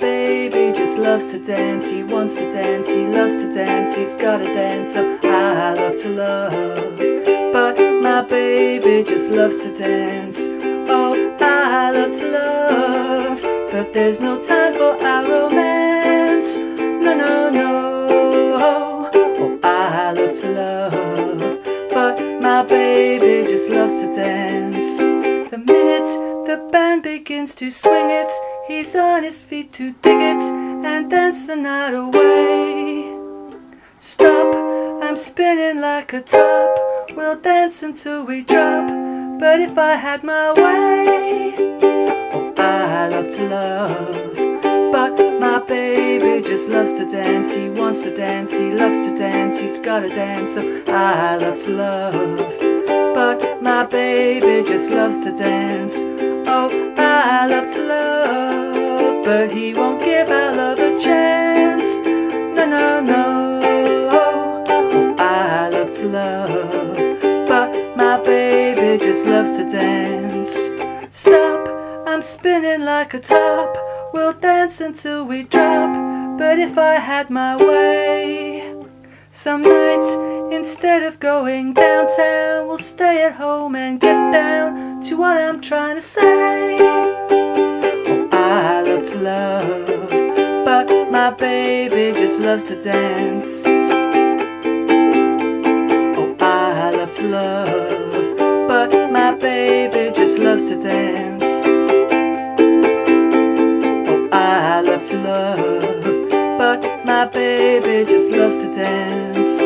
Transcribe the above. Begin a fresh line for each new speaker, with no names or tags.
baby just loves to dance. He wants to dance, he loves to dance. He's gotta dance, so I love to love. But my baby just loves to dance. Oh, I love to love. But there's no time for our romance. No, no, no. Oh, I love to love. But my baby just loves to dance. The minute the band begins to swing it, he's on his feet to dig it and dance the night away. Stop, I'm spinning like a top. We'll dance until we drop. But if I had my way, oh, I love to love. But my baby just loves to dance. He wants to dance, he loves to dance. He's gotta dance, so I love to love. But my baby just loves to dance. Oh, I love to love. But he won't give our love a chance. No, no, no. Oh, I love to love. But my baby just loves to dance. Stop, I'm spinning like a top. We'll dance until we drop. But if I had my way, some nights instead of going downtown, we'll stay at home and get down to what I'm trying to say. My baby just loves to dance. Oh, I love to love, but my baby just loves to dance. Oh, I love to love, but my baby just loves to dance.